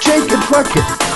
Jacob Bucket.